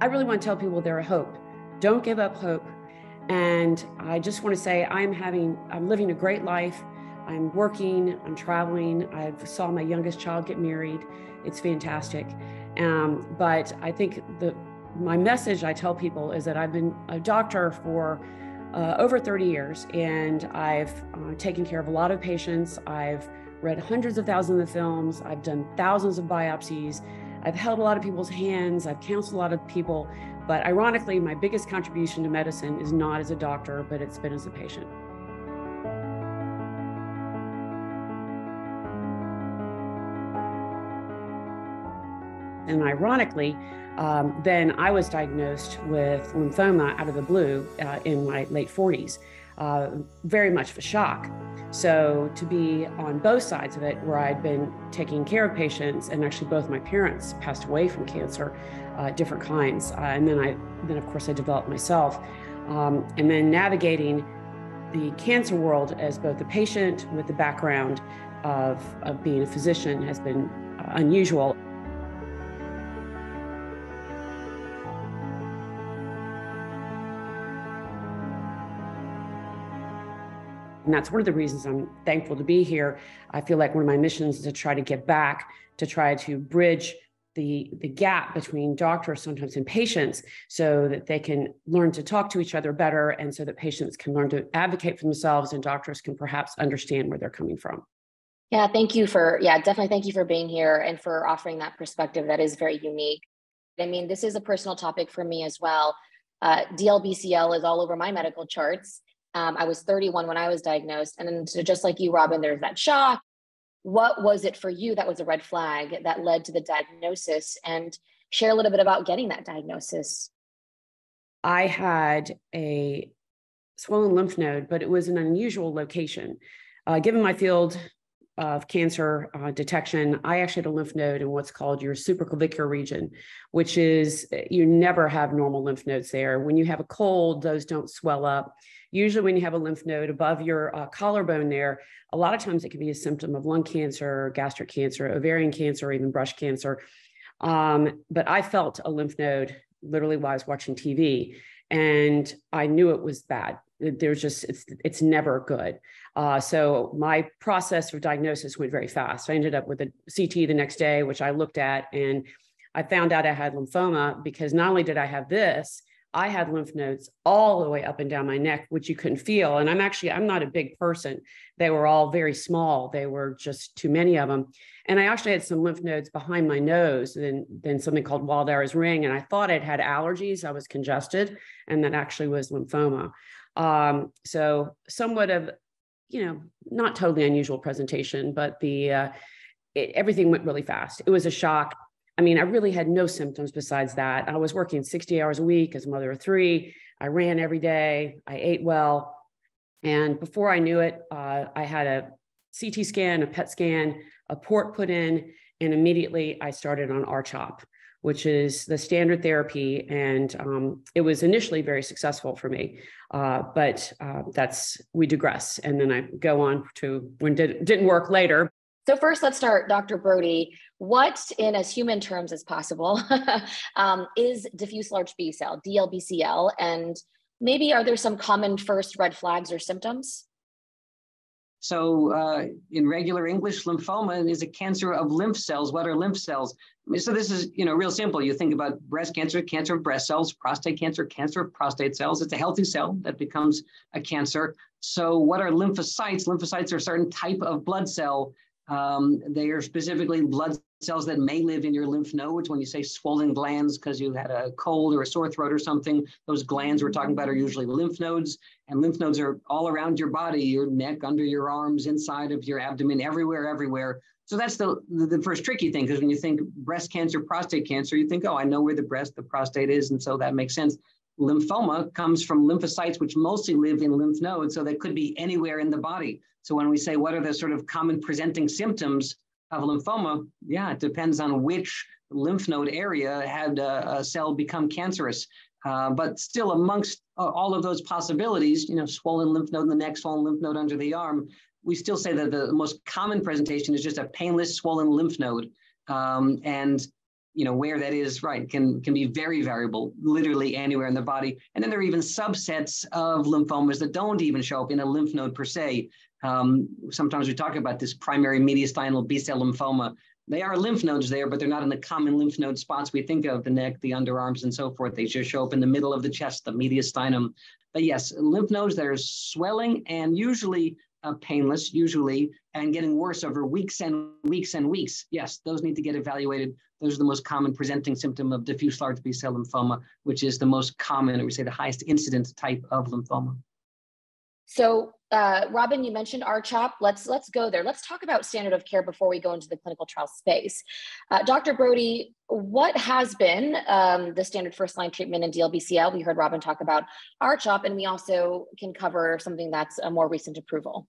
I really want to tell people there are hope. Don't give up hope. And I just want to say I'm having, I'm living a great life. I'm working, I'm traveling. I saw my youngest child get married. It's fantastic. Um, but I think the my message I tell people is that I've been a doctor for uh, over 30 years and I've uh, taken care of a lot of patients. I've read hundreds of thousands of films. I've done thousands of biopsies. I've held a lot of people's hands. I've counseled a lot of people. But ironically, my biggest contribution to medicine is not as a doctor, but it's been as a patient. And ironically, um, then I was diagnosed with lymphoma out of the blue uh, in my late 40s, uh, very much of a shock. So to be on both sides of it, where I'd been taking care of patients, and actually both my parents passed away from cancer, uh, different kinds, uh, and then I, then of course I developed myself, um, and then navigating the cancer world as both a patient with the background of, of being a physician has been uh, unusual. And that's one of the reasons I'm thankful to be here. I feel like one of my missions is to try to get back, to try to bridge the, the gap between doctors sometimes and patients so that they can learn to talk to each other better and so that patients can learn to advocate for themselves and doctors can perhaps understand where they're coming from. Yeah, thank you for, yeah, definitely thank you for being here and for offering that perspective that is very unique. I mean, this is a personal topic for me as well. Uh, DLBCL is all over my medical charts. Um, I was 31 when I was diagnosed. And then so just like you, Robyn, there's that shock. What was it for you that was a red flag that led to the diagnosis? And share a little bit about getting that diagnosis. I had a swollen lymph node, but it was an unusual location. Uh, given my field of cancer uh, detection, I actually had a lymph node in what's called your supraclavicular region, which is you never have normal lymph nodes there. When you have a cold, those don't swell up. Usually, when you have a lymph node above your uh, collarbone there, a lot of times it can be a symptom of lung cancer, gastric cancer, ovarian cancer, or even breast cancer. Um, but I felt a lymph node literally while I was watching TV, and I knew it was bad. There's just it's it's never good. Uh, so my process for diagnosis went very fast. I ended up with a CT the next day, which I looked at, and I found out I had lymphoma because not only did I have this, I had lymph nodes all the way up and down my neck, which you couldn't feel. And I'm actually, I'm not a big person. They were all very small. They were just too many of them. And I actually had some lymph nodes behind my nose and then something called Waldeyer's ring. And I thought I'd had allergies. I was congested. And that actually was lymphoma. Um, so somewhat of, you know, not totally unusual presentation, but the, uh, it, everything went really fast. It was a shock. I mean, I really had no symptoms besides that. I was working 60 hours a week as a mother of three. I ran every day. I ate well. And before I knew it, uh, I had a CT scan, a PET scan, a port put in, and immediately I started on R-CHOP, which is the standard therapy. And um, it was initially very successful for me, uh, but uh, that's, we digress. And then I go on to when did, didn't work later. So first, let's start, Dr. Brody. What, in as human terms as possible, um, is diffuse large B cell (DLBCL), and maybe are there some common first red flags or symptoms? So, uh, in regular English, lymphoma is a cancer of lymph cells. What are lymph cells? So this is, you know, real simple. You think about breast cancer, cancer of breast cells, prostate cancer, cancer of prostate cells. It's a healthy cell that becomes a cancer. So, what are lymphocytes? Lymphocytes are a certain type of blood cell um, they are specifically blood cells that may live in your lymph nodes. When you say swollen glands because you had a cold or a sore throat or something, those glands we're talking about are usually lymph nodes. And lymph nodes are all around your body, your neck, under your arms, inside of your abdomen, everywhere, everywhere. So that's the, the, first tricky thing because when you think breast cancer, prostate cancer, you think, oh, I know where the breast, the prostate is. And so that makes sense lymphoma comes from lymphocytes, which mostly live in lymph nodes. So they could be anywhere in the body. So when we say what are the sort of common presenting symptoms of lymphoma, yeah, it depends on which lymph node area had a, a cell become cancerous. Uh, but still, amongst uh, all of those possibilities, you know, swollen lymph node in the neck, swollen lymph node under the arm, we still say that the most common presentation is just a painless swollen lymph node. Um, and you know where that is right can can be very variable literally anywhere in the body and then there are even subsets of lymphomas that don't even show up in a lymph node per se um, sometimes we talk about this primary mediastinal b cell lymphoma they are lymph nodes there but they're not in the common lymph node spots we think of the neck the underarms and so forth they just show up in the middle of the chest the mediastinum but yes lymph nodes that are swelling and usually uh, painless usually and getting worse over weeks and weeks and weeks. Yes, those need to get evaluated. Those are the most common presenting symptom of diffuse large B cell lymphoma, which is the most common, or we say the highest incidence type of lymphoma. So, uh, Robyn, you mentioned RCHOP. Let's let's go there. Let's talk about standard of care before we go into the clinical trial space. Uh, Dr. Brody, what has been um, the standard first line treatment in DLBCL? We heard Robyn talk about RCHOP, and we also can cover something that's a more recent approval.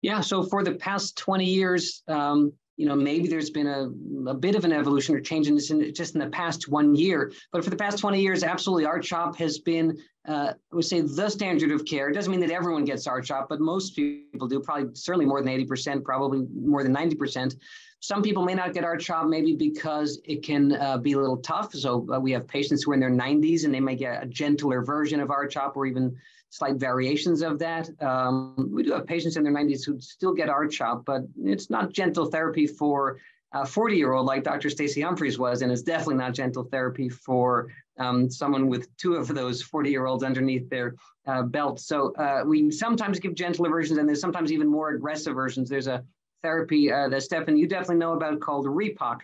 Yeah, so for the past 20 years, um, you know, maybe there's been a, a bit of an evolution or change in this in, just in the past one year. But for the past 20 years, absolutely, RCHOP has been, uh, I would say, the standard of care. It doesn't mean that everyone gets RCHOP, but most people do, probably certainly more than 80%, probably more than 90%. Some people may not get our RCHOP maybe because it can uh, be a little tough. So uh, we have patients who are in their 90s and they may get a gentler version of RCHOP or even slight variations of that. Um, we do have patients in their 90s who still get RCHOP, but it's not gentle therapy for a 40 year old like Dr. Stacy Humphries was, and it's definitely not gentle therapy for um, someone with two of those 40 year olds underneath their uh, belt. So uh, we sometimes give gentler versions, and there's sometimes even more aggressive versions. There's a therapy uh, that Stefan, you definitely know about called REPOCH,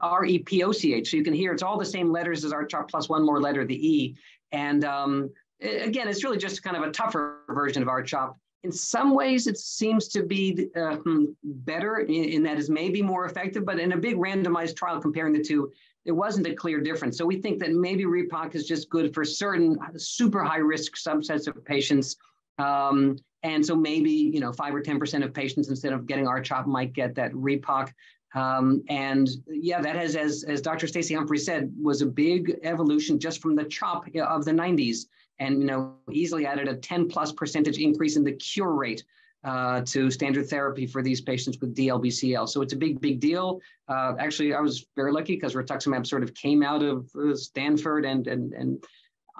R-E-P-O-C-H. So you can hear it's all the same letters as RCHOP plus one more letter, the E. And um, again, it's really just kind of a tougher version of RCHOP. In some ways, it seems to be uh, hmm, better in, in that it's maybe more effective, but in a big randomized trial comparing the two, there wasn't a clear difference. So we think that maybe REPOCH is just good for certain super high risk subsets of patients. Um, and so maybe, you know, five or 10% of patients instead of getting RCHOP might get that REPOCH. Um, and yeah, that has, as, as Dr. Stacy Humphries said, was a big evolution just from the CHOP of the 90s and you know easily added a 10 plus percentage increase in the cure rate uh, to standard therapy for these patients with DLBCL. So it's a big, big deal. Uh, actually, I was very lucky because rituximab sort of came out of uh, Stanford and and and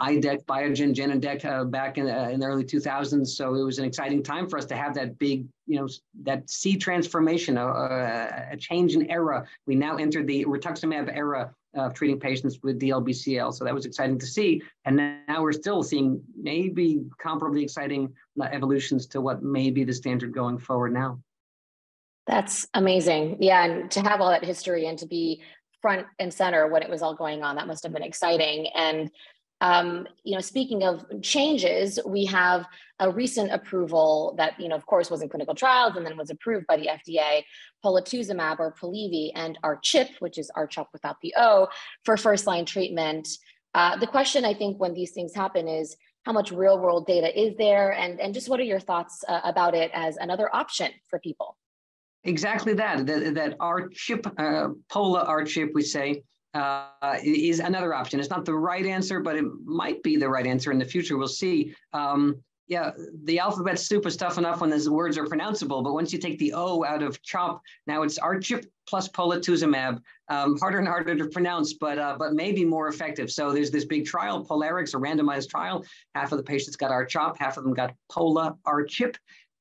IDEC, Biogen, Genentech uh, back in, uh, in the early 2000s. So it was an exciting time for us to have that big, you know, that C transformation, a, a change in era. We now entered the rituximab era of treating patients with DLBCL. So that was exciting to see. And now we're still seeing maybe comparably exciting evolutions to what may be the standard going forward now. That's amazing. Yeah. And to have all that history and to be front and center when it was all going on, that must have been exciting. And um, you know, speaking of changes, we have a recent approval that, you know, of course, was in clinical trials and then was approved by the FDA, polatuzumab or Polivy and R-CHP, which is R-CHOP without the O, for first-line treatment. Uh, the question, I think, when these things happen is how much real-world data is there, and and just what are your thoughts uh, about it as another option for people? Exactly that. That, that R-CHP, uh, Pola R-CHP, we say uh, is another option. It's not the right answer, but it might be the right answer in the future. We'll see. Um, yeah, the alphabet soup is tough enough when the words are pronounceable, but once you take the O out of CHOP, now it's R-CHIP plus polatuzumab. Um, harder and harder to pronounce, but uh, but maybe more effective. So there's this big trial, Polarix, a randomized trial. Half of the patients got R-CHOP, half of them got Pola R-CHIP.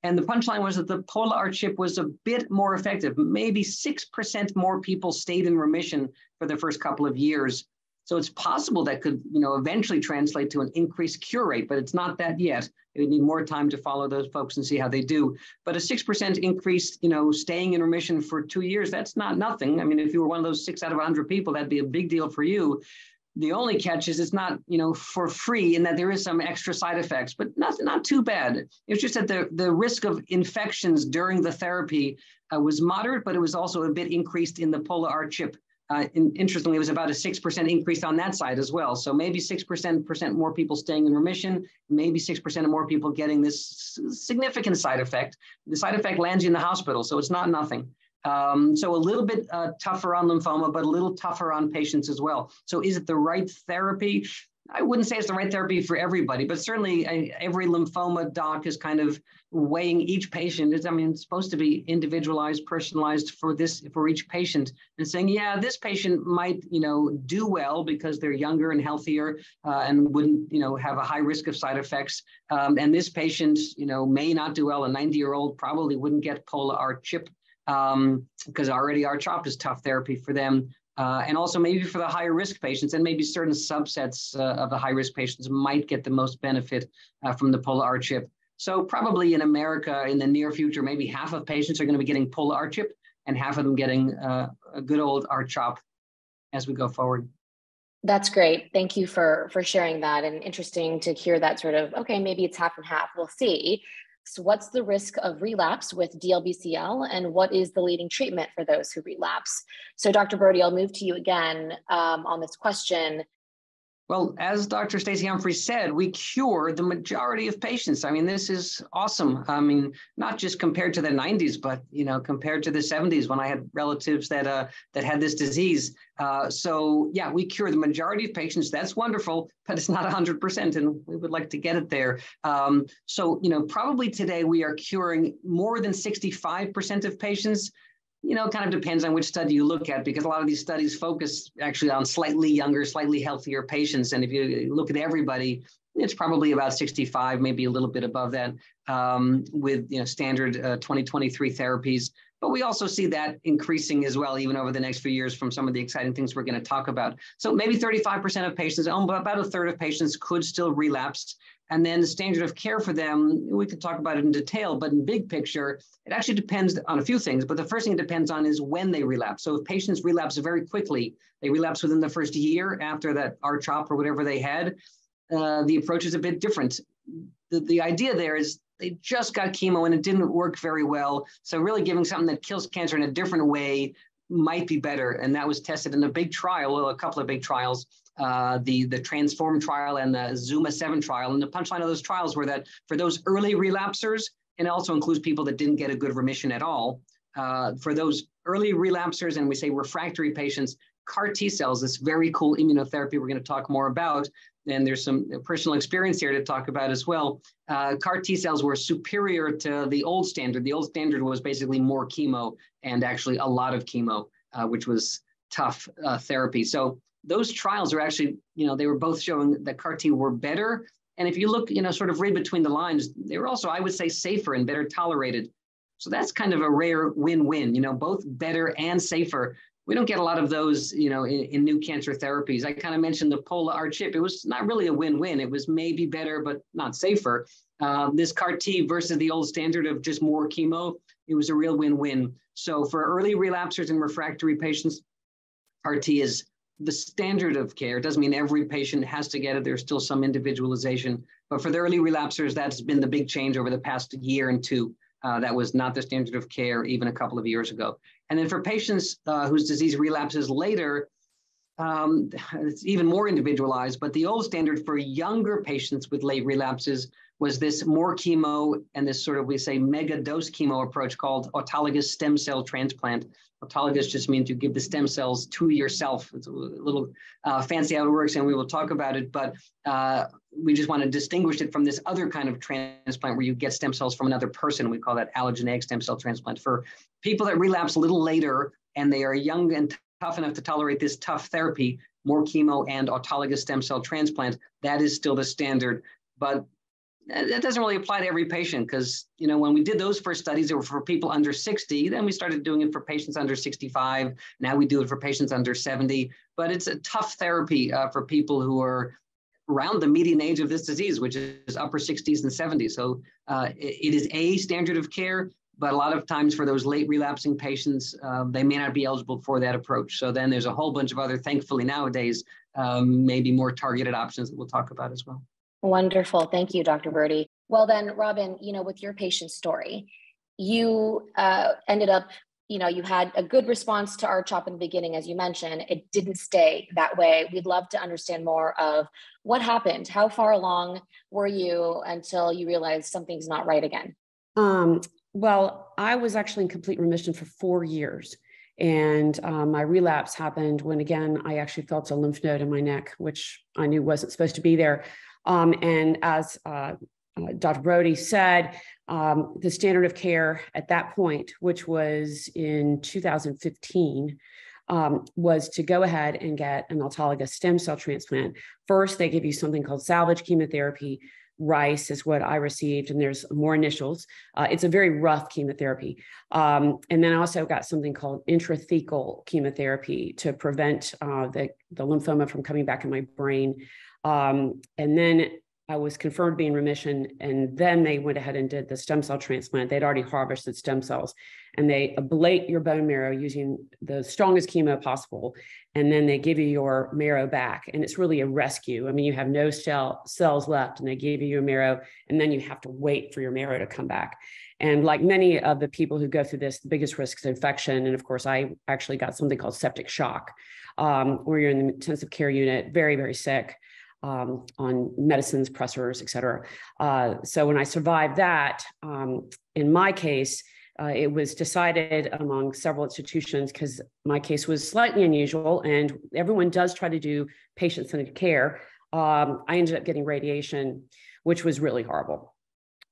And the punchline was that the Pola chip was a bit more effective. Maybe 6% more people stayed in remission for the first couple of years. So it's possible that could, you know, eventually translate to an increased cure rate, but it's not that yet. We need more time to follow those folks and see how they do. But a 6% increase, you know, staying in remission for two years, that's not nothing. I mean, if you were one of those six out of 100 people, that'd be a big deal for you. The only catch is it's not, you know, for free in that there is some extra side effects, but not, not too bad. It's just that the, the risk of infections during the therapy uh, was moderate, but it was also a bit increased in the Pola R chip. Uh, in, interestingly, it was about a 6% increase on that side as well. So maybe 6% more people staying in remission, maybe 6% more people getting this significant side effect. The side effect lands you in the hospital, so it's not nothing. Um, so a little bit uh, tougher on lymphoma, but a little tougher on patients as well. So is it the right therapy? I wouldn't say it's the right therapy for everybody, but certainly I, every lymphoma doc is kind of weighing each patient. It's, I mean, it's supposed to be individualized, personalized for this for each patient, and saying, yeah, this patient might, you know, do well because they're younger and healthier uh, and wouldn't, you know, have a high risk of side effects. Um, and this patient, you know, may not do well. A 90 year old probably wouldn't get pola R-CHP um, because already R-CHOP is tough therapy for them. Uh, and also maybe for the higher risk patients, and maybe certain subsets uh, of the high risk patients might get the most benefit uh, from the pola R-CHP. So probably in America in the near future, maybe half of patients are going to be getting pola R-CHP and half of them getting uh, a good old R-CHOP as we go forward. That's great. Thank you for for sharing that and interesting to hear that sort of okay, maybe it's half and half. We'll see. So what's the risk of relapse with DLBCL and what is the leading treatment for those who relapse? So Dr. Brody, I'll move to you again um, on this question. Well, as Dr. Stacy Humphries said, we cure the majority of patients. I mean, this is awesome. I mean, not just compared to the 90s, but you know, compared to the 70s when I had relatives that uh, that had this disease. Uh, so yeah, we cure the majority of patients. That's wonderful, but it's not 100%, and we would like to get it there. Um, so you know, probably today we are curing more than 65% of patients you know, kind of depends on which study you look at because a lot of these studies focus actually on slightly younger, slightly healthier patients. And if you look at everybody, it's probably about 65, maybe a little bit above that um, with you know standard uh, 2023 therapies. But we also see that increasing as well, even over the next few years from some of the exciting things we're going to talk about. So maybe 35% of patients, about a third of patients could still relapse. And then the standard of care for them, we could talk about it in detail, but in big picture, it actually depends on a few things. But the first thing it depends on is when they relapse. So if patients relapse very quickly, they relapse within the first year after that R-CHOP or whatever they had, uh, the approach is a bit different. The, the idea there is they just got chemo and it didn't work very well. So really giving something that kills cancer in a different way might be better. And that was tested in a big trial, well, a couple of big trials uh, the, the Transform trial and the Zuma 7 trial. And the punchline of those trials were that for those early relapsers, and it also includes people that didn't get a good remission at all, uh, for those early relapsers and we say refractory patients, CAR T cells, this very cool immunotherapy we're going to talk more about, and there's some personal experience here to talk about as well. Uh, CAR T cells were superior to the old standard. The old standard was basically more chemo and actually a lot of chemo, uh, which was tough uh, therapy. So those trials are actually, you know, they were both showing that CAR T were better. And if you look, you know, sort of read between the lines, they were also, I would say, safer and better tolerated. So that's kind of a rare win-win, you know, both better and safer. We don't get a lot of those, you know, in, in new cancer therapies. I kind of mentioned the Pola R-CHP. It was not really a win-win. It was maybe better, but not safer. Um, this CAR T versus the old standard of just more chemo, it was a real win-win. So for early relapsers and refractory patients, CAR T is the standard of care. It doesn't mean every patient has to get it. There's still some individualization. But for the early relapsers, that's been the big change over the past year and two. Uh, that was not the standard of care even a couple of years ago. And then for patients uh, whose disease relapses later, um, it's even more individualized. But the old standard for younger patients with late relapses was this more chemo and this sort of, we say, mega dose chemo approach called autologous stem cell transplant. Autologous just means you give the stem cells to yourself. It's a little uh, fancy how it works, and we will talk about it. But uh, we just want to distinguish it from this other kind of transplant where you get stem cells from another person. We call that allogeneic stem cell transplant. For people that relapse a little later and they are young and tough enough to tolerate this tough therapy, more chemo and autologous stem cell transplant, that is still the standard. But that doesn't really apply to every patient because you know when we did those first studies it were for people under 60 then we started doing it for patients under 65 now we do it for patients under 70 but it's a tough therapy uh, for people who are around the median age of this disease which is upper 60s and 70s so uh, it, it is a standard of care but a lot of times for those late relapsing patients uh, they may not be eligible for that approach. So then there's a whole bunch of other thankfully nowadays um, maybe more targeted options that we'll talk about as well Wonderful. Thank you, Dr. Brody. Well, then, Robyn, you know, with your patient story, you uh, ended up, you know, you had a good response to R-CHOP in the beginning, as you mentioned. It didn't stay that way. We'd love to understand more of what happened. How far along were you until you realized something's not right again? Um, well, I was actually in complete remission for four years. And um, my relapse happened when, again, I actually felt a lymph node in my neck, which I knew wasn't supposed to be there. Um, and as uh, uh, Dr. Brody said, um, the standard of care at that point, which was in 2015, um, was to go ahead and get an autologous stem cell transplant. First, they give you something called salvage chemotherapy. RICE is what I received, and there's more initials. Uh, it's a very rough chemotherapy. Um, and then I also got something called intrathecal chemotherapy to prevent uh, the, the lymphoma from coming back in my brain. Um, and then I was confirmed being remission, and then they went ahead and did the stem cell transplant. They'd already harvested stem cells, and they ablate your bone marrow using the strongest chemo possible, and then they give you your marrow back. And it's really a rescue. I mean, you have no cell cells left, and they give you your marrow, and then you have to wait for your marrow to come back. And like many of the people who go through this, the biggest risk is infection. And of course, I actually got something called septic shock, um, where you're in the intensive care unit, very, very sick um, on medicines, pressors, et cetera. Uh, so when I survived that, um, in my case, uh, it was decided among several institutions because my case was slightly unusual and everyone does try to do patient centered care. Um, I ended up getting radiation, which was really horrible.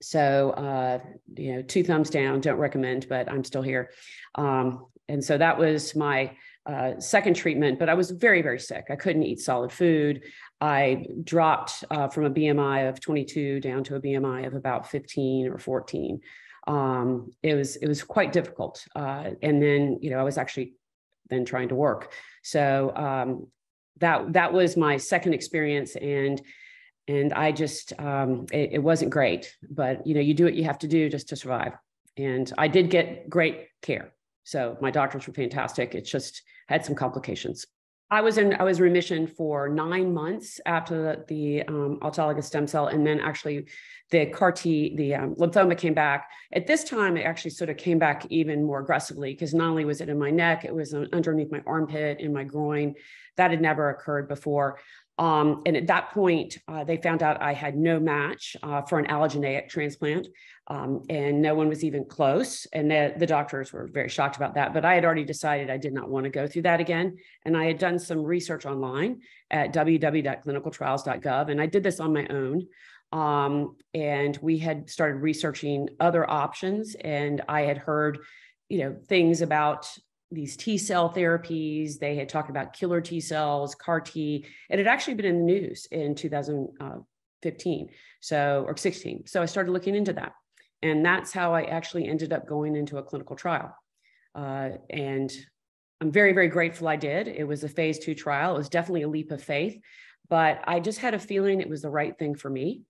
So, uh, you know, two thumbs down, don't recommend, but I'm still here. Um, and so that was my uh, second treatment, but I was very, very sick. I couldn't eat solid food. I dropped uh, from a BMI of 22 down to a BMI of about 15 or 14. Um, it was it was quite difficult. Uh, and then you know I was actually then trying to work. So um, that that was my second experience, and and I just um, it, it wasn't great. But you know you do what you have to do just to survive. And I did get great care. So my doctors were fantastic. It just had some complications. I was in I was remission for nine months after the, the um, autologous stem cell, and then actually the CAR T, the um, lymphoma came back. At this time, it actually sort of came back even more aggressively because not only was it in my neck, it was underneath my armpit, in my groin. That had never occurred before. Um, and at that point, uh, they found out I had no match uh, for an allogeneic transplant, um, and no one was even close. And the, the, doctors were very shocked about that. But I had already decided I did not want to go through that again. And I had done some research online at www.clinicaltrials.gov, and I did this on my own. Um, and we had started researching other options, and I had heard, you know, things about these T cell therapies. They had talked about killer T cells, CAR T. It had actually been in the news in 2015, so or 16. So I started looking into that, and that's how I actually ended up going into a clinical trial. Uh, and I'm very, very grateful I did. It was a phase two trial. It was definitely a leap of faith, but I just had a feeling it was the right thing for me.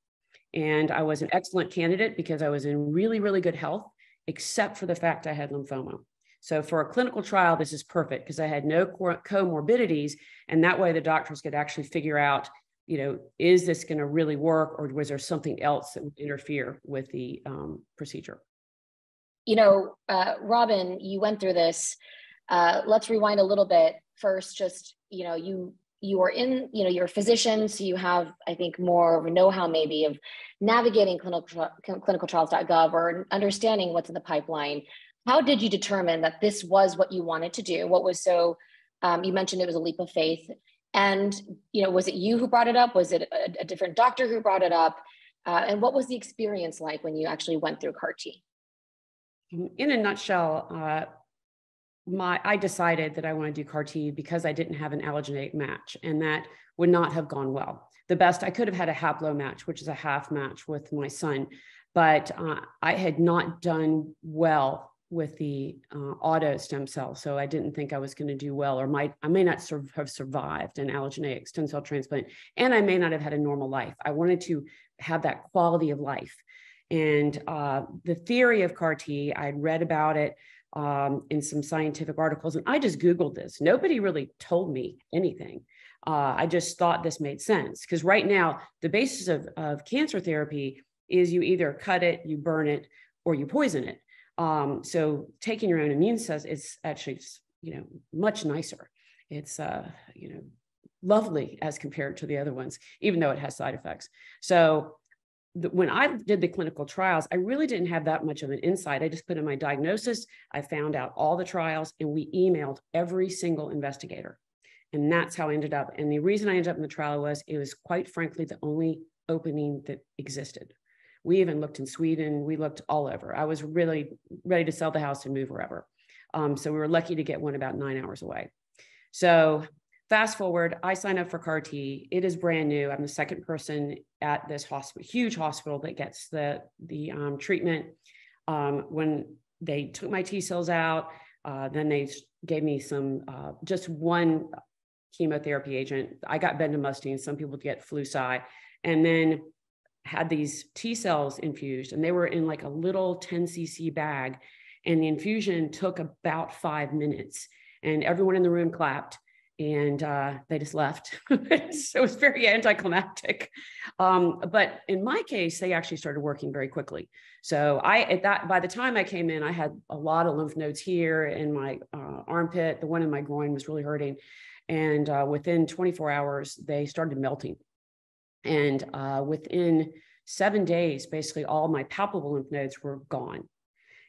And I was an excellent candidate because I was in really, really good health, except for the fact I had lymphoma. So for a clinical trial, this is perfect because I had no comorbidities. And that way the doctors could actually figure out, you know, is this going to really work or was there something else that would interfere with the um, procedure? You know, uh, Robyn, you went through this. Uh, let's rewind a little bit first. Just, you know, you you are in, you know, you're a physician, so you have, I think, more of a know-how maybe of navigating clinical clinicaltrials.gov or understanding what's in the pipeline how did you determine that this was what you wanted to do what was so um, you mentioned it was a leap of faith and you know was it you who brought it up was it a, a different doctor who brought it up uh, and what was the experience like when you actually went through CAR T? In a nutshell, uh, my I decided that I want to do CAR T because I didn't have an allogeneic match, and that would not have gone well. The best I could have had a haplo match, which is a half match with my son, but uh, I had not done well with the uh, auto stem cell. So I didn't think I was going to do well, or might I may not sur- have survived an allogeneic stem cell transplant, and I may not have had a normal life. I wanted to have that quality of life. And uh, the theory of CAR T, I'd read about it um, in some scientific articles, and I just Googled this. Nobody really told me anything. Uh, I just thought this made sense because right now, the basis of, of cancer therapy is you either cut it, you burn it, or you poison it. Um, so taking your own immune cells is actually, you know, much nicer. It's, uh, you know, lovely as compared to the other ones, even though it has side effects. So when I did the clinical trials, I really didn't have that much of an insight. I just put in my diagnosis, I found out all the trials, and we emailed every single investigator. And that's how I ended up. And the reason I ended up in the trial was it was quite frankly the only opening that existed. We even looked in Sweden, we looked all over. I was really ready to sell the house and move wherever. Um, so we were lucky to get one about nine hours away. So fast forward, I signed up for CAR T. It is brand new. I'm the second person at this hospital, huge hospital that gets the the um, treatment. Um, when they took my T cells out, uh, then they gave me some uh, just one chemotherapy agent. I got bendamustine. Some people get flu-cy, and then had these T cells infused, and they were in like a little 10 cc bag, and the infusion took about five minutes, and everyone in the room clapped and uh, they just left. so it was very anticlimactic. Um, but in my case, they actually started working very quickly. So I at that by the time I came in, I had a lot of lymph nodes here in my uh, armpit. The one in my groin was really hurting, and uh, within 24 hours, they started melting. And uh, within seven days, basically all my palpable lymph nodes were gone.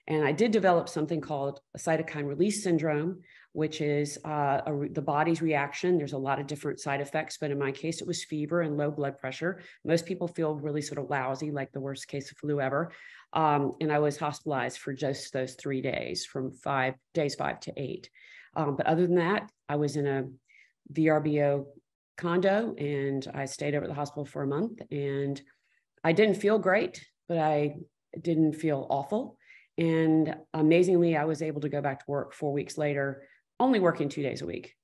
And I did develop something called a cytokine release syndrome, which is uh, a, the body's reaction. There's a lot of different side effects, but in my case, it was fever and low blood pressure. Most people feel really sort of lousy, like the worst case of flu ever. Um, and I was hospitalized for just those three days, from five days five to eight. Um, but other than that, I was in a VRBO condo and I stayed over at the hospital for a month. And I didn't feel great, but I didn't feel awful. And amazingly, I was able to go back to work four weeks later only working two days a week,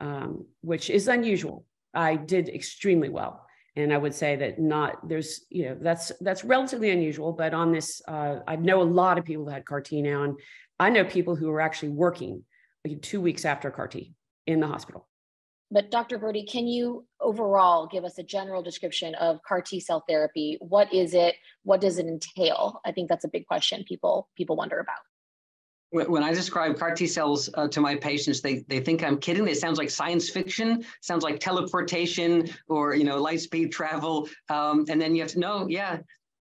um, which is unusual. I did extremely well. And I would say that not there's, you know, that's that's relatively unusual. But on this, uh, I know a lot of people who had CAR T now, and I know people who are actually working like two weeks after CAR T in the hospital. But Dr. Brody, can you overall give us a general description of CAR T cell therapy? What is it? What does it entail? I think that's a big question people people wonder about when I describe CAR T cells uh, to my patients, they they think I'm kidding. It sounds like science fiction, sounds like teleportation or you know light speed travel. Um, and then you have to know, yeah.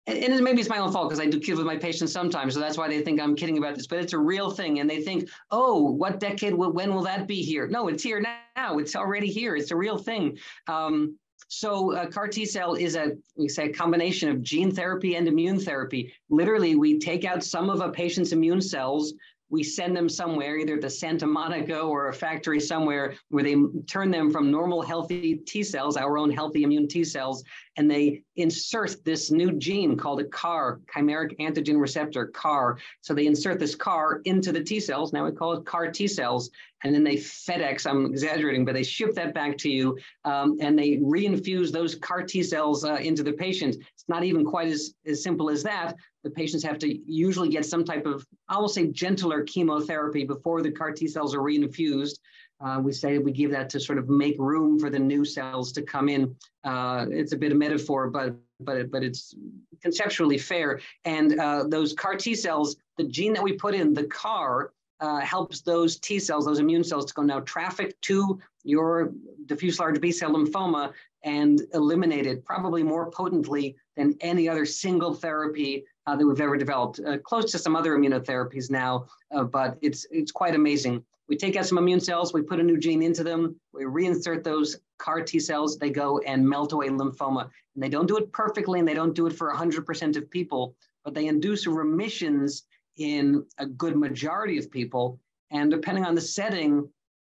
And, and maybe it's my own fault because I do kid with my patients sometimes, so that's why they think I'm kidding about this. But it's a real thing, and they think, oh, what decade? When will that be here? No, it's here now. It's already here. It's a real thing. Um, so uh, CAR T cell is a we say a combination of gene therapy and immune therapy. Literally, we take out some of a patient's immune cells, we send them somewhere, either to Santa Monica or a factory somewhere where they turn them from normal healthy T cells, our own healthy immune T cells, and they insert this new gene called a CAR, chimeric antigen receptor, CAR. So they insert this CAR into the T cells. Now we call it CAR T cells. And then they FedEx, I'm exaggerating, but they ship that back to you um, and they reinfuse those CAR T cells uh, into the patient. It's not even quite as, as simple as that. The patients have to usually get some type of, I will say, gentler chemotherapy before the CAR T cells are reinfused. Uh, we say we give that to sort of make room for the new cells to come in. Uh, it's a bit of metaphor, but but but it's conceptually fair. And uh, those CAR T cells, the gene that we put in, the CAR, uh, helps those T cells, those immune cells, to go now traffic to your diffuse large B cell lymphoma and eliminate it probably more potently than any other single therapy uh, that we've ever developed. Uh, close to some other immunotherapies now, but it's it's quite amazing. We take out some immune cells, we put a new gene into them, we reinsert those CAR T cells, they go and melt away lymphoma. And they don't do it perfectly and they don't do it for 100% of people, but they induce remissions in a good majority of people. And depending on the setting,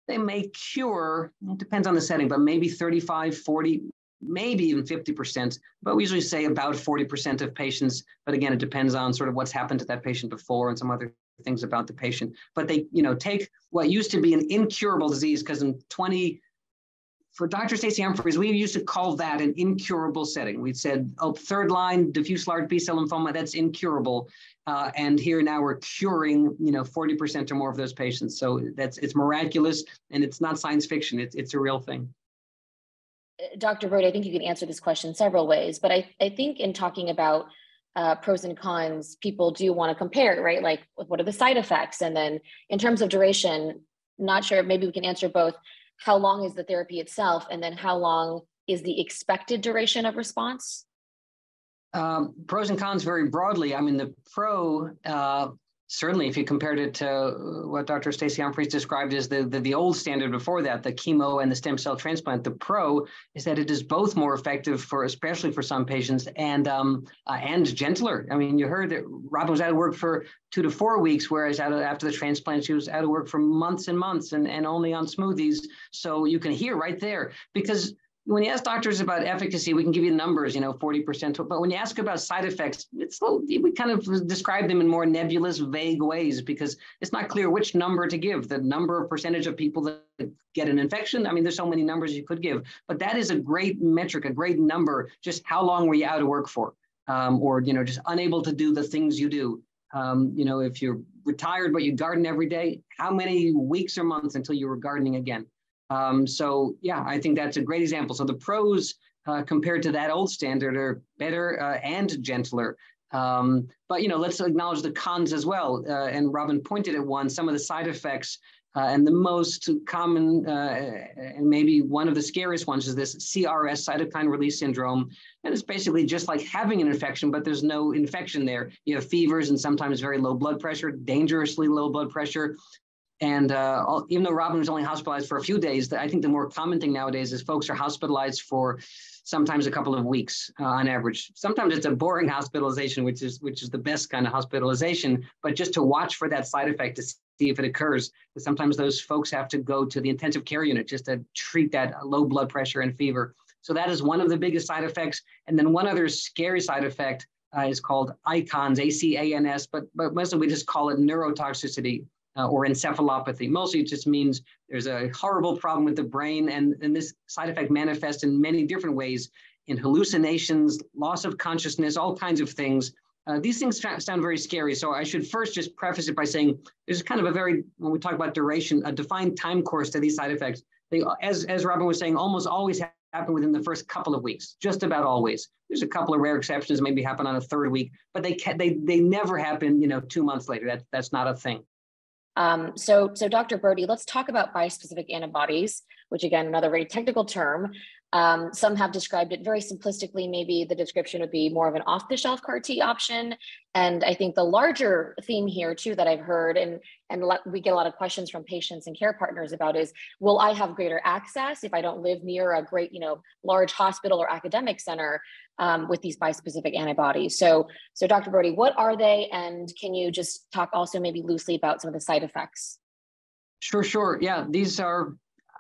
they may cure, it depends on the setting, but maybe 35, 40, maybe even 50%, but we usually say about 40% of patients. But again, it depends on sort of what's happened to that patient before and some other things about the patient. But they, you know, take what used to be an incurable disease, because in 20, for Dr. Stacy Humphries, we used to call that an incurable setting. We said, oh, third line diffuse large B-cell lymphoma, that's incurable. Uh, and here now we're curing, you know, 40% or more of those patients. So that's, it's miraculous and it's not science fiction, it's, it's a real thing. Dr. Brody, I think you can answer this question several ways, but I, I think in talking about uh, pros and cons, people do want to compare, right? Like, what are the side effects? And then in terms of duration, not sure, maybe we can answer both. How long is the therapy itself? And then how long is the expected duration of response? Um, pros and cons very broadly. I mean, the pro uh, certainly if you compared it to what Dr. Stacy Humphries described as the, the, the old standard before that, the chemo and the stem cell transplant, the pro is that it is both more effective for especially for some patients and um, uh, and gentler. I mean, you heard that Robyn was out of work for two to four weeks, whereas of, after the transplant, she was out of work for months and months and, and only on smoothies. So you can hear right there because when you ask doctors about efficacy, we can give you numbers, you know, 40%. But when you ask about side effects, it's little, we kind of describe them in more nebulous, vague ways because it's not clear which number to give. The number of percentage of people that get an infection. I mean, there's so many numbers you could give, but that is a great metric, a great number. Just how long were you out of work for? Um, or, you know, just unable to do the things you do. Um, you know, if you're retired, but you garden every day, how many weeks or months until you were gardening again? Um, so yeah, I think that's a great example. So the pros uh, compared to that old standard are better uh, and gentler. Um, but you know, let's acknowledge the cons as well. Uh, and Robyn pointed at one, some of the side effects. Uh, and the most common uh, and maybe one of the scariest ones is this CRS, cytokine release syndrome. And it's basically just like having an infection, but there's no infection there. You have fevers and sometimes very low blood pressure, dangerously low blood pressure. And uh, even though Robyn was only hospitalized for a few days, I think the more common thing nowadays is folks are hospitalized for sometimes a couple of weeks uh, on average. Sometimes it's a boring hospitalization, which is which is the best kind of hospitalization, but just to watch for that side effect to see if it occurs. Sometimes those folks have to go to the intensive care unit just to treat that low blood pressure and fever. So that is one of the biggest side effects. And then one other scary side effect uh, is called ICANS, A-C-A-N-S, but, but mostly we just call it neurotoxicity uh, or encephalopathy. Mostly it just means there's a horrible problem with the brain, and, and this side effect manifests in many different ways in hallucinations, loss of consciousness, all kinds of things. Uh, these things sound very scary. So I should first just preface it by saying there's kind of a very, when we talk about duration, a defined time course to these side effects. They, as, as Robyn was saying, almost always happen within the first couple of weeks, just about always. There's a couple of rare exceptions, maybe happen on a third week, but they can, they they never happen, you know, two months later. That that's not a thing. Um, so, so Dr. Brody, let's talk about bispecific antibodies, which again, another very technical term. Um, some have described it very simplistically. Maybe the description would be more of an off-the-shelf CAR T option. And I think the larger theme here too that I've heard, and and we get a lot of questions from patients and care partners about is, will I have greater access if I don't live near a great, you know, large hospital or academic center um, with these bispecific antibodies? So, so Dr. Brody, what are they, and can you just talk also maybe loosely about some of the side effects? Sure, sure. Yeah, these are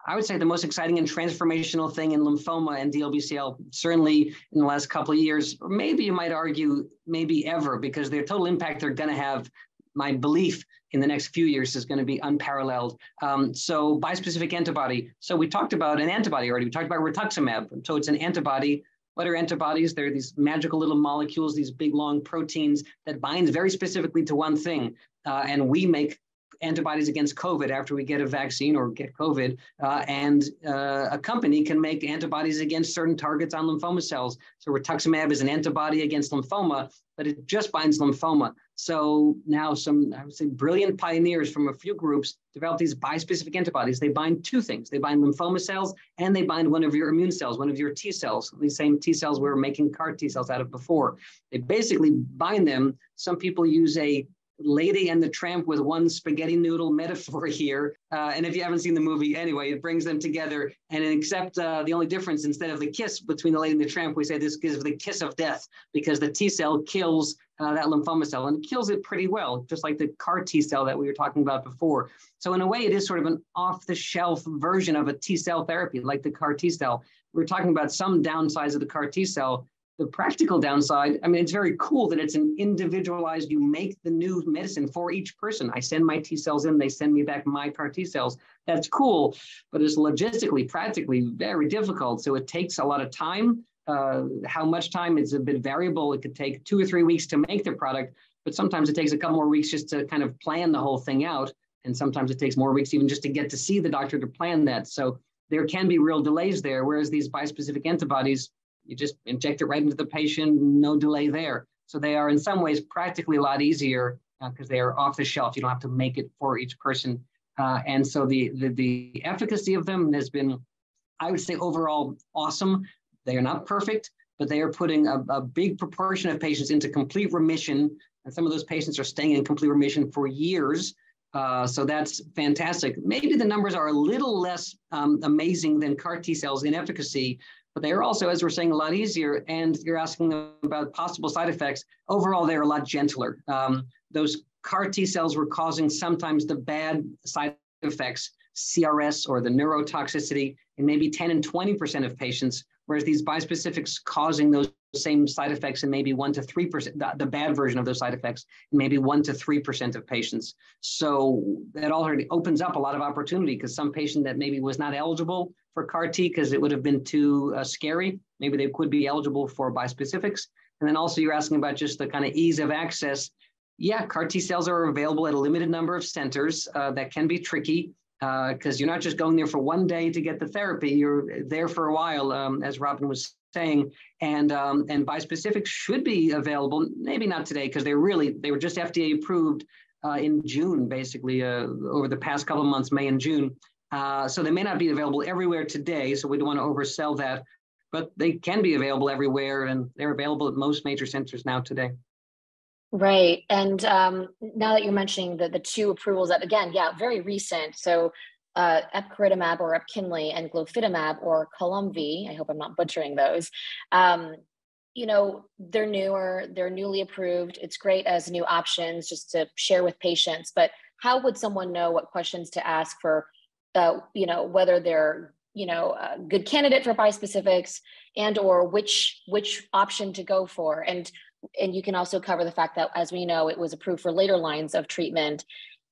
I would say the most exciting and transformational thing in lymphoma and DLBCL, certainly in the last couple of years, or maybe you might argue, maybe ever, because their total impact they're going to have, my belief in the next few years is going to be unparalleled. Um, so bispecific antibody. So we talked about an antibody already. We talked about rituximab. So it's an antibody. What are antibodies? They're these magical little molecules, these big long proteins that bind very specifically to one thing. Uh, and we make antibodies against COVID after we get a vaccine or get COVID, uh, and uh, a company can make antibodies against certain targets on lymphoma cells. So rituximab is an antibody against lymphoma, but it just binds lymphoma. So now some, I would say, brilliant pioneers from a few groups developed these bispecific antibodies. They bind two things. They bind lymphoma cells and they bind one of your immune cells, one of your T cells, these same T cells we were making CAR T cells out of before. They basically bind them. Some people use a Lady and the Tramp with one spaghetti noodle metaphor here. Uh, and if you haven't seen the movie, anyway, it brings them together. And except uh, the only difference, instead of the kiss between the Lady and the Tramp, we say this gives the kiss of death because the T cell kills uh, that lymphoma cell and kills it pretty well, just like the CAR T cell that we were talking about before. So in a way, it is sort of an off-the-shelf version of a T cell therapy, like the CAR T cell. We're talking about some downsides of the CAR T cell, the practical downside, I mean, it's very cool that it's an individualized, you make the new medicine for each person. I send my T cells in, they send me back my CAR T cells. That's cool, but it's logistically, practically very difficult. So it takes a lot of time. Uh, how much time is a bit variable. It could take two or three weeks to make the product, but sometimes it takes a couple more weeks just to kind of plan the whole thing out. And sometimes it takes more weeks even just to get to see the doctor to plan that. So there can be real delays there. Whereas these bispecific antibodies, you just inject it right into the patient, no delay there. So they are in some ways practically a lot easier because uh, they are off the shelf. You don't have to make it for each person. Uh, and so the, the, the efficacy of them has been, I would say overall awesome. They are not perfect, but they are putting a, a big proportion of patients into complete remission. And some of those patients are staying in complete remission for years. Uh, so that's fantastic. Maybe the numbers are a little less um, amazing than CAR T cells in efficacy, but they are also, as we're saying, a lot easier. And you're asking about possible side effects. Overall, they're a lot gentler. Um, those CAR T cells were causing sometimes the bad side effects, CRS or the neurotoxicity, in maybe 10 and 20% of patients, whereas these bispecifics causing those same side effects in maybe one to 3%, the, the bad version of those side effects, in maybe one to 3% of patients. So that already opens up a lot of opportunity because some patient that maybe was not eligible for CAR T because it would have been too uh, scary, maybe they could be eligible for bispecifics. And then also you're asking about just the kind of ease of access. Yeah, CAR T cells are available at a limited number of centers. Uh, that can be tricky because uh, you're not just going there for one day to get the therapy. You're there for a while, um, as Robyn was saying, and um, and bispecifics should be available. Maybe not today because they're really they were just FDA approved uh, in June, basically uh, over the past couple of months, May and June. Uh, so they may not be available everywhere today. So we don't want to oversell that, but they can be available everywhere, and they're available at most major centers now today. Right. And um, now that you're mentioning the, the two approvals that, again, yeah, very recent. So uh, epcoritamab or epkinly and glofitamab or columvi, I hope I'm not butchering those, um, you know, they're newer, they're newly approved. It's great as new options just to share with patients. But how would someone know what questions to ask for, uh, you know, whether they're you know a good candidate for bispecifics and or which which option to go for and and you can also cover the fact that, as we know, it was approved for later lines of treatment.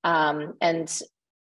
Um, and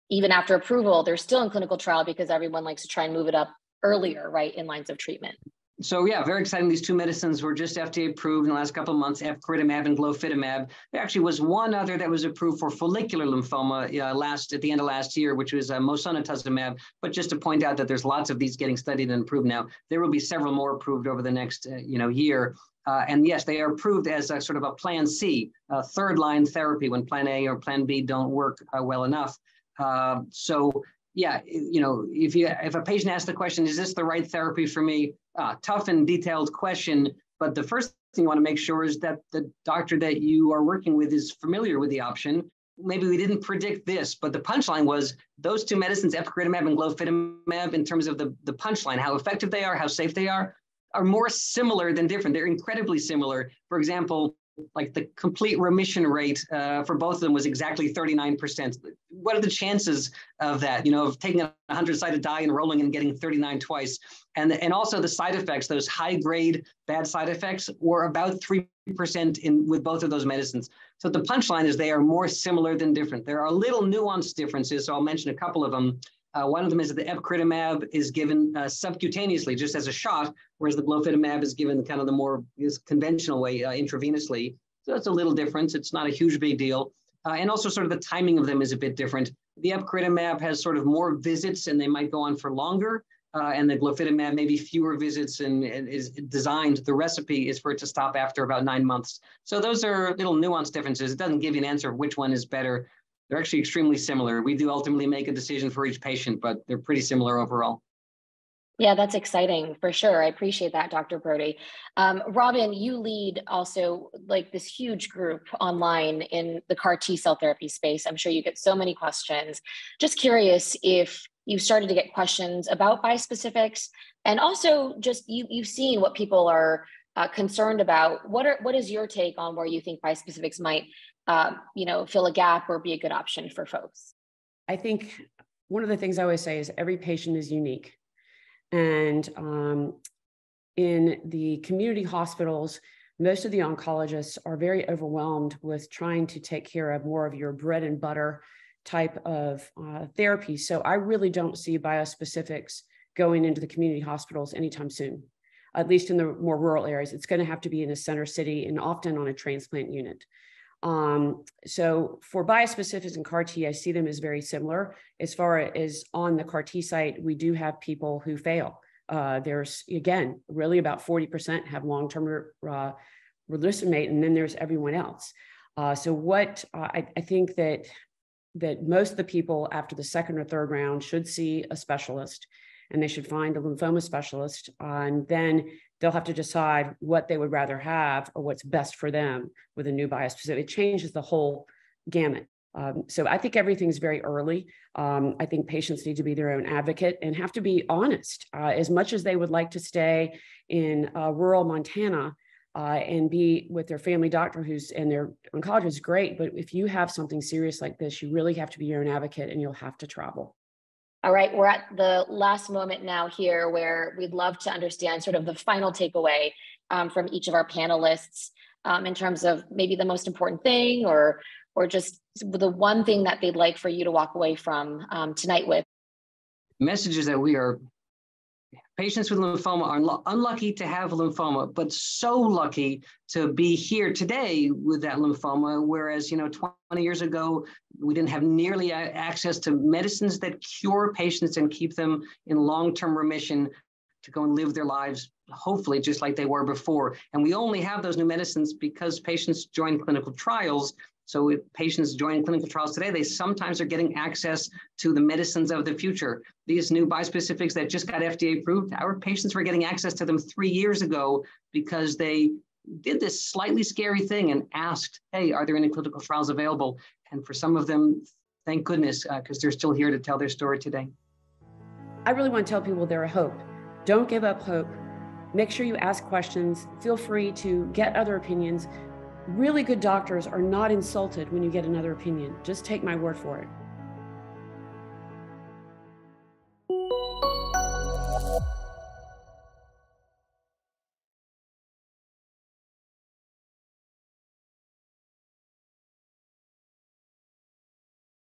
even after approval, they're still in clinical trial because everyone likes to try and move it up earlier, right, in lines of treatment. So yeah, very exciting. These two medicines were just FDA approved in the last couple of months, epcoritamab and glofitamab. There actually was one other that was approved for follicular lymphoma uh, last at the end of last year, which was uh, mosunetuzumab. But just to point out that there's lots of these getting studied and approved now. There will be several more approved over the next uh, you know year. Uh, and yes, they are approved as a sort of a plan C, a third line therapy when plan A or plan B don't work uh, well enough. Uh, so yeah, you know, if you if a patient asks the question, is this the right therapy for me? Uh, tough and detailed question, but the first thing you want to make sure is that the doctor that you are working with is familiar with the option. Maybe we didn't predict this, but the punchline was those two medicines, epcoritamab and glofitamab, in terms of the, the punchline, how effective they are, how safe they are, are more similar than different. They're incredibly similar. For example, like the complete remission rate uh, for both of them was exactly 39%. What are the chances of that, you know, of taking a 100 sided die and rolling and getting 39 twice? And, and also the side effects, those high grade bad side effects were about 3% in with both of those medicines. So the punchline is they are more similar than different. There are little nuanced differences. So I'll mention a couple of them. Uh, one of them is that the epcoritamab is given uh, subcutaneously, just as a shot, whereas the glofitamab is given kind of the more conventional way, uh, intravenously. So that's a little difference. It's not a huge big deal. Uh, and also sort of the timing of them is a bit different. The epcoritamab has sort of more visits and they might go on for longer. Uh, and the glofitamab maybe fewer visits and, and, is designed, the recipe is for it to stop after about nine months. So those are little nuanced differences. It doesn't give you an answer of which one is better. They're actually extremely similar. We do ultimately make a decision for each patient, but they're pretty similar overall. Yeah, that's exciting for sure. I appreciate that, Dr. Brody. Um, Robyn, you lead also like this huge group online in the CAR T cell therapy space. I'm sure you get so many questions. Just curious if you started to get questions about bispecifics and also just you, you've seen what people are uh, concerned about. What are what is your take on where you think bispecifics might um, you know, fill a gap or be a good option for folks? I think one of the things I always say is every patient is unique. And um, in the community hospitals, most of the oncologists are very overwhelmed with trying to take care of more of your bread and butter type of uh, therapy. So I really don't see biospecifics going into the community hospitals anytime soon, at least in the more rural areas. It's going to have to be in a center city and often on a transplant unit. Um, so for biospecifics and CAR T, I see them as very similar. As far as on the CAR T site, we do have people who fail. Uh, there's again, really about 40% have long-term uh, rate, and then there's everyone else. Uh, so what uh, I, I think that that most of the people after the second or third round should see a specialist and they should find a lymphoma specialist uh, and then they'll have to decide what they would rather have or what's best for them with a new bispecific. It changes the whole gamut. Um, so I think everything's very early. Um, I think patients need to be their own advocate and have to be honest. Uh, as much as they would like to stay in uh, rural Montana uh, and be with their family doctor who's and their oncologist is great, but if you have something serious like this, you really have to be your own advocate and you'll have to travel. All right, we're at the last moment now here where we'd love to understand sort of the final takeaway um, from each of our panelists um, in terms of maybe the most important thing or or just the one thing that they'd like for you to walk away from um, tonight with? Messages that we are patients with lymphoma are unlucky to have lymphoma, but so lucky to be here today with that lymphoma. Whereas, you know, 20 years ago, we didn't have nearly access to medicines that cure patients and keep them in long term remission to go and live their lives, hopefully, just like they were before. And we only have those new medicines because patients join clinical trials so if patients join clinical trials today, they sometimes are getting access to the medicines of the future. These new bispecifics that just got FDA approved, our patients were getting access to them three years ago because they did this slightly scary thing and asked, hey, are there any clinical trials available? And for some of them, thank goodness, because uh, they're still here to tell their story today. I really want to tell people there are hope. Don't give up hope. Make sure you ask questions. Feel free to get other opinions really good doctors are not insulted when you get another opinion. Just take my word for it.